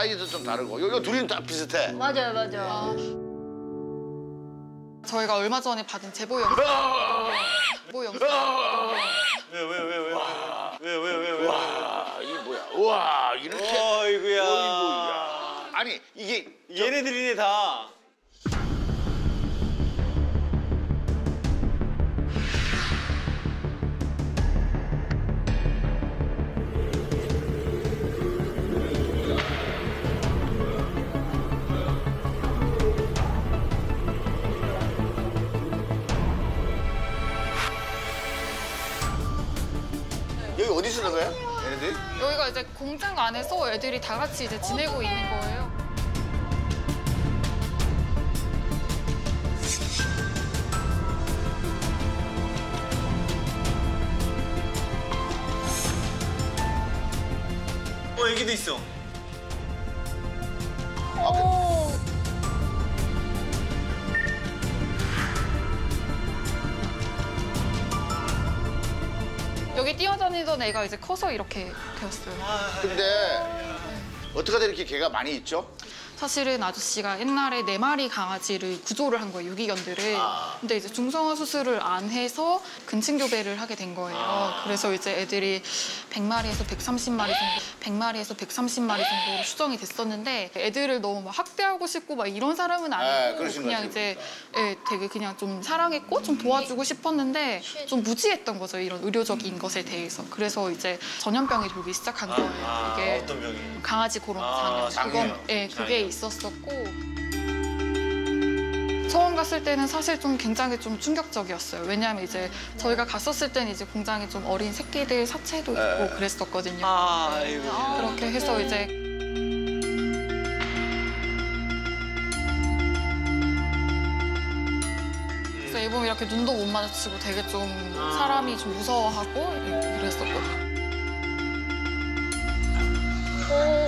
사이즈도 좀 다르고. 요, 요 둘이는 다 비슷해. 맞아요, 맞아요. 저희가 얼마 전에 받은 제보 영상. 제보 영상. 왜 왜 왜 왜? 왜 왜 왜 왜? 와, 이게 뭐야? 우와, 이렇게. 어이구야. 어이구야. 아니, 이게 얘네들이네 다. 여기 어디 쓰는 거야? 얘네들? 여기가 이제 공장 안에서 애들이 다 같이 이제 지내고 있는 거예요. 어 애기도 있어. 여기 뛰어다니던 애가 이제 커서 이렇게 되었어요. 근데 어떻게 이렇게 개가 많이 있죠? 사실은 아저씨가 옛날에 네 마리 강아지를 구조를 한 거예요, 유기견들을. 근데 이제 중성화 수술을 안 해서 근친 교배를 하게 된 거예요. 그래서 이제 애들이 100마리에서 130마리 정도, 100마리에서 130마리 정도로 수정이 됐었는데 애들을 너무 막 학대하고 싶고 막 이런 사람은 네, 아니고 그러신 그냥. 이제 예, 되게 그냥 좀 사랑했고 좀 도와주고 싶었는데 좀 무지했던 거죠, 이런 의료적인 것에 대해서. 그래서 이제 전염병이 돌기 시작한 거예요. 아 이게 어떤 병이? 강아지 고런 아, 장염. 장염. 그건 예, 그게 장염. 있었었고 처음 갔을 때는 사실 좀 굉장히 좀 충격적이었어요. 왜냐하면 이제 저희가 갔었을 때는 이제 공장에 좀 어린 새끼들 사체도 있고 네. 그랬었거든요. 아 아이고. 그렇게 해서 이제 그래서 앨범 이렇게 눈도 못 마주치고 되게 좀 사람이 좀 무서워하고 예, 그랬었거든요. 오.